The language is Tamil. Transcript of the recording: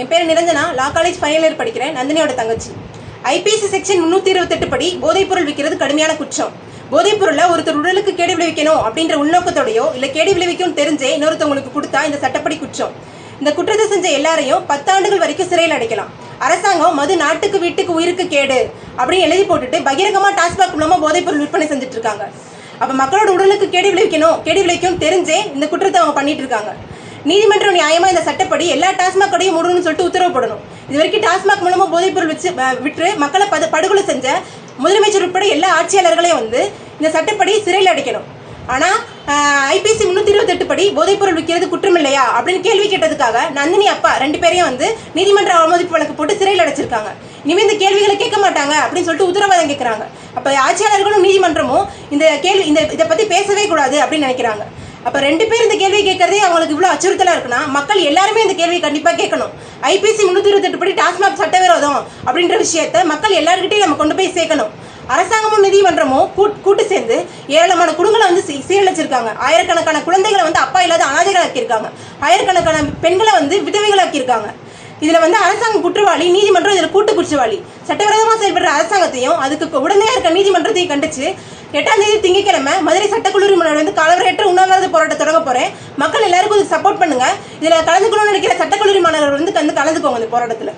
என் பேர் Niranjana law college final year படிக்கிறேன் நந்தினியோட தங்கச்சி. ஐபிசி செக்ஷன் முந்நூற்றி இருபத்தெட்டு படி போதைப்பொருள் விற்கிறது கடுமையான குற்றம். போதைப்பொருளை ஒருத்தர் உடலுக்கு கேடு விளைவிக்கணும் அப்படின்ற உள்நோக்கத்தோடையோ இல்லை கேடு விளைவிக்கும் தெரிஞ்சே இன்னொருத்தவங்களுக்கு கொடுத்தா இந்த சட்டப்படி குற்றம். இந்த குற்றத்தை செஞ்ச எல்லாரையும் பத்தாண்டுகள் வரைக்கும் சிறையில் அடைக்கலாம். அரசாங்கம் மது நாட்டுக்கு வீட்டுக்கு உயிருக்கு கேடு அப்படின்னு எழுதி போட்டுட்டு பகிரங்கமாக டாஸ்மாக் மூலமாக போதைப்பொருள் விற்பனை செஞ்சுட்டு இருக்காங்க. அப்போ மக்களோட உடலுக்கு கேடு விளைவிக்கணும் கேடு விளைவிக்கும் தெரிஞ்சே இந்த குற்றத்தை அவங்க பண்ணிட்டு இருக்காங்க. நீதிமன்றம் நியாயமா இந்த சட்டப்படி எல்லா டாஸ்மாக் கடையும் மூடணும்னு சொல்லிட்டு உத்தரவு போடணும் இது வரைக்கும் டாஸ்மாக் மூலமா போதைப்பொருள் வச்சு அஹ், விற்று மக்களை பது படுகொலை செஞ்ச முதலமைச்சர் உட்பட எல்லா ஆட்சியாளர்களையும் வந்து இந்த சட்டப்படி சிறையில் அடைக்கணும். ஆனா ஐபிசி முன்னூத்தி இருபத்தெட்டு படி போதைப்பொருள் விற்கிறது குற்றம் இல்லையா? அப்படின்னு கேள்வி கேட்டதுக்காக நந்தினி அப்பா ரெண்டு பேரையும் வந்து நீதிமன்ற அவமதிப்பு வழக்கு போட்டு சிறையில் அடைச்சிருக்காங்க. இனிமே இந்த கேள்விகளை கேட்க மாட்டாங்க அப்படின்னு சொல்லிட்டு உத்தரவாதம் கேட்கறாங்க. அப்ப ஆட்சியாளர்களும் நீதிமன்றமும் இந்த கேள்வி இந்த இதை பத்தி பேசவே கூடாது அப்படின்னு நினைக்கிறாங்க. அப்போ ரெண்டு பேர் இந்த கேள்வி கேட்கறதே அவங்களுக்கு இவ்வளோ அச்சுறுத்தலாக இருக்குன்னா மக்கள் எல்லாருமே இந்த கேள்வி கண்டிப்பாக கேட்கணும். ஐபிசி முந்நூற்றி இருபத்தெட்டு படி டாஸ்மாக் சட்டவிரோதம் அப்படின்ற விஷயத்த மக்கள் எல்லாருக்கிட்டையும் நம்ம கொண்டு போய் சேர்க்கணும். அரசாங்கமும் நீதிமன்றமும் கூட்டு சேர்ந்து ஏராளமான குடும்பங்களை வந்து சீ- சீரழிச்சிருக்காங்க. ஆயிரக்கணக்கான குழந்தைகளை வந்து அப்பா இல்லாத அனாதைகளாக்கியிருக்காங்க. ஆயிரக்கணக்கான பெண்களை வந்து விதவைகளாக்கியிருக்காங்க. இதில் வந்து அரசாங்கம் குற்றவாளி நீதிமன்றம் இதில் கூட்டு குற்றவாளி. சட்டவிரோதமாக செயல்படுற அரசாங்கத்தையும் அதுக்கு உடனே இருக்க நீதிமன்றத்தையும் கண்டிச்சு எட்டாம் தேதி திங்கக்கிழமை மதுரை சட்டக்கல்லூரி முன்னாடி வந்து கலவரையற்ற உண்ணாவிரத போராட்டம் தொடங்க போறேன். மக்கள் எல்லாருக்கும் சப்போர்ட் பண்ணுங்க. இதுல கலந்துக்கணும்னு நினைக்கிற சட்டக்கல்லூரி மாணவர்கள் வந்து கலந்து கலந்துக்கோங்க இந்த போராட்டத்துல.